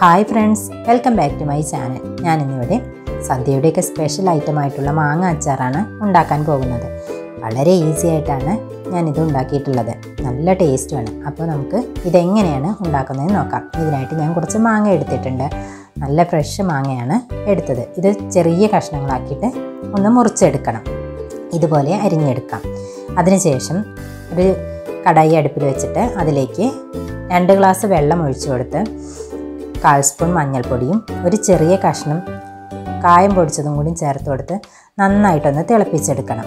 Hi friends welcome back to my channel ഞാനിന്നിവിടെ സദ്യയുടെയൊക്കെ special ഐറ്റമായിട്ടുള്ള മാങ്ങ അച്ചാറാണ് ഉണ്ടാക്കാൻ പോകുന്നത്. വളരെ ഈസി ആയിട്ടാണ് ഞാനിത് ഉണ്ടാക്കിയിട്ടുള്ളത്. നല്ല ടേസ്റ്റുമാണ് അപ്പോൾ നമുക്ക് ഇതെങ്ങനെയാണ് ഉണ്ടാക്കുന്നതെന്ന് നോക്കാം. ഇതിനായിട്ട് ഞാൻ കുറച്ച് മാങ്ങ എടുത്തിട്ടുണ്ട്. നല്ല ഫ്രഷ് മാങ്ങയാണ് എടുത്തത്. ഇത് ചെറിയ കഷ്ണങ്ങളാക്കിയിട്ട് ഒന്ന് മുറിച്ചെടുക്കണം. ഇതുപോലെ അരിഞ്ഞെടുക്കാം. അതിനുശേഷം ഒരു കടായി അടുപ്പിൽ വെച്ചിട്ട് അതിലേക്ക് രണ്ട് ഗ്ലാസ് വെള്ളം ഒഴിച്ചു കൊടുത്ത് കാൽ സ്പൂൺ മഞ്ഞൾപ്പൊടിയും ഒരു ചെറിയ കഷ്ണം കായം പൊടിച്ചതും കൂടി ചേർത്ത് കൊടുത്ത് നന്നായിട്ടൊന്ന് തിളപ്പിച്ചെടുക്കണം.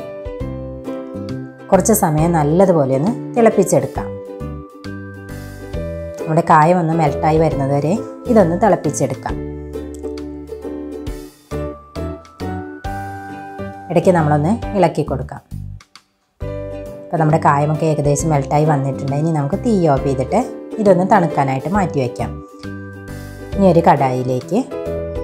കുറച്ച് സമയം നല്ലതുപോലെ ഒന്ന് തിളപ്പിച്ചെടുക്കാം. നമ്മുടെ കായം ഒന്ന് മെൽട്ടായി വരുന്നത് വരെ ഇതൊന്ന് തിളപ്പിച്ചെടുക്കാം. ഇടയ്ക്ക് നമ്മളൊന്ന് ഇളക്കി കൊടുക്കാം. അപ്പോൾ നമ്മുടെ കായമൊക്കെ ഏകദേശം മെൽട്ടായി വന്നിട്ടുണ്ട്. ഇനി നമുക്ക് തീ ഓഫ് ചെയ്തിട്ട് ഇതൊന്ന് തണുക്കാനായിട്ട് മാറ്റി വയ്ക്കാം. ഇനി ഒരു കടായിലേക്ക്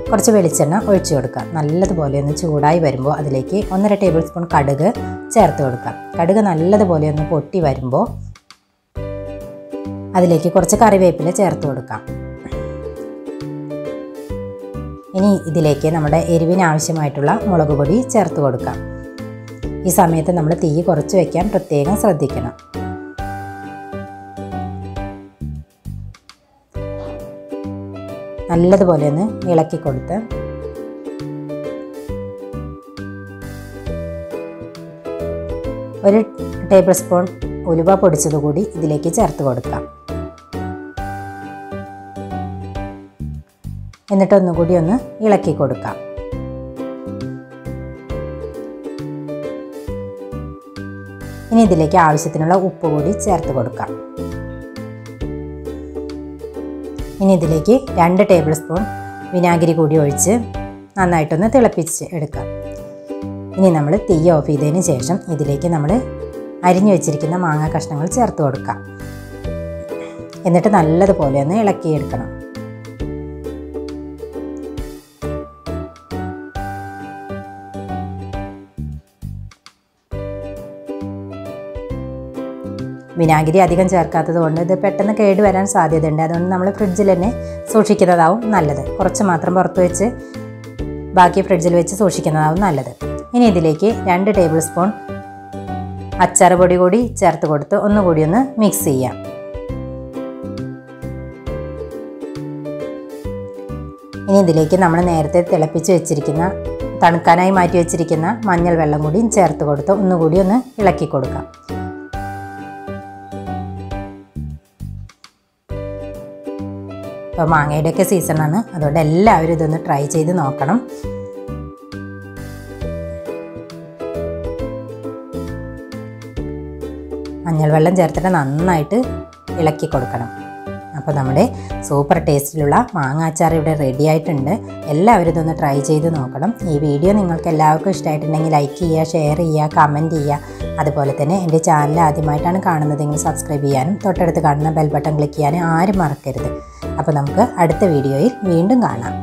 കുറച്ച് വെളിച്ചെണ്ണ ഒഴിച്ചു കൊടുക്കാം. നല്ലതുപോലെ ഒന്ന് ചൂടായി വരുമ്പോൾ അതിലേക്ക് ഒന്നര ടേബിൾ സ്പൂൺ കടുക് ചേർത്ത് കൊടുക്കാം. കടുക് നല്ലതുപോലെ ഒന്ന് പൊട്ടി വരുമ്പോൾ അതിലേക്ക് കുറച്ച് കറിവേപ്പില ചേർത്ത് കൊടുക്കാം. ഇനി ഇതിലേക്ക് നമ്മുടെ എരിവിന് ആവശ്യമായിട്ടുള്ള മുളക് പൊടി ചേർത്ത് കൊടുക്കാം. ഈ സമയത്ത് നമ്മൾ തീ കുറച്ച് വയ്ക്കാൻ പ്രത്യേകം ശ്രദ്ധിക്കണം. നല്ലതുപോലെ ഒന്ന് ഇളക്കി കൊടുത്ത് ഒരു ടേബിൾ സ്പൂൺ ഉലുവ പൊടിച്ചത് കൂടി ഇതിലേക്ക് ചേർത്ത് കൊടുക്കാം. എന്നിട്ട് ഒന്നുകൂടി ഒന്ന് ഇളക്കി കൊടുക്കാം. ഇനി ഇതിലേക്ക് ആവശ്യത്തിനുള്ള ഉപ്പ് കൂടി ചേർത്ത് കൊടുക്കാം. ഇനി ഇതിലേക്ക് രണ്ട് ടേബിൾ സ്പൂൺ വിനാഗിരി കൂടി ഒഴിച്ച് നന്നായിട്ടൊന്ന് തിളപ്പിച്ച് എടുക്കാം. ഇനി നമ്മൾ തീ ഓഫ് ചെയ്തതിന് ശേഷം ഇതിലേക്ക് നമ്മൾ അരിഞ്ഞു വെച്ചിരിക്കുന്ന മാങ്ങ കഷ്ണങ്ങൾ ചേർത്ത് കൊടുക്കാം. എന്നിട്ട് നല്ലതുപോലെ ഒന്ന് ഇളക്കിയെടുക്കണം. വിനാഗിരി അധികം ചേർക്കാത്തത് കൊണ്ട് ഇത് പെട്ടെന്ന് കേട് വരാൻ സാധ്യതയുണ്ട്. അതുകൊണ്ട് നമ്മൾ ഫ്രിഡ്ജിൽ തന്നെ സൂക്ഷിക്കുന്നതാവും നല്ലത്. കുറച്ച് മാത്രം പുറത്ത് വെച്ച് ബാക്കി ഫ്രിഡ്ജിൽ വെച്ച് സൂക്ഷിക്കുന്നതാവും നല്ലത്. ഇനി ഇതിലേക്ക് രണ്ട് ടേബിൾ സ്പൂൺ അച്ചാർ പൊടി കൂടി ചേർത്ത് കൊടുത്ത് ഒന്നുകൂടി ഒന്ന് മിക്സ് ചെയ്യാം. ഇനി ഇതിലേക്ക് നമ്മൾ നേരത്തെ തിളപ്പിച്ച് വെച്ചിരിക്കുന്ന തണുക്കാനായി മാറ്റി വെച്ചിരിക്കുന്ന മഞ്ഞൾ വെള്ളം കൂടിയും ചേർത്ത് കൊടുത്ത് ഒന്നുകൂടി ഒന്ന് ഇളക്കി കൊടുക്കാം. ഇപ്പോൾ മാങ്ങയുടെയൊക്കെ സീസണാണ് അതുകൊണ്ട് എല്ലാവരും ഇതൊന്ന് ട്രൈ ചെയ്ത് നോക്കണം. മഞ്ഞൾ വെള്ളം ചേർത്തിട്ട് നന്നായിട്ട് ഇളക്കി കൊടുക്കണം. അപ്പോൾ നമ്മുടെ സൂപ്പർ ടേസ്റ്റിലുള്ള മാങ്ങ അച്ചാർ ഇവിടെ റെഡി ആയിട്ടുണ്ട്. എല്ലാവരും ഇതൊന്ന് ട്രൈ ചെയ്ത് നോക്കണം. ഈ വീഡിയോ നിങ്ങൾക്ക് എല്ലാവർക്കും ഇഷ്ടമായിട്ടുണ്ടെങ്കിൽ ലൈക്ക് ചെയ്യുക ഷെയർ ചെയ്യുക കമന്റ് ചെയ്യുക. അതുപോലെ തന്നെ എന്റെ ചാനൽ ആദ്യമായിട്ടാണ് കാണുന്നതെങ്കിൽ സബ്സ്ക്രൈബ് ചെയ്യാനും തൊട്ടടുത്ത് കാണുന്ന ബെൽ ബട്ടൺ ക്ലിക്ക് ചെയ്യാനും ആരും മറക്കരുത്. അപ്പോൾ നമുക്ക് അടുത്ത വീഡിയോയിൽ വീണ്ടും കാണാം.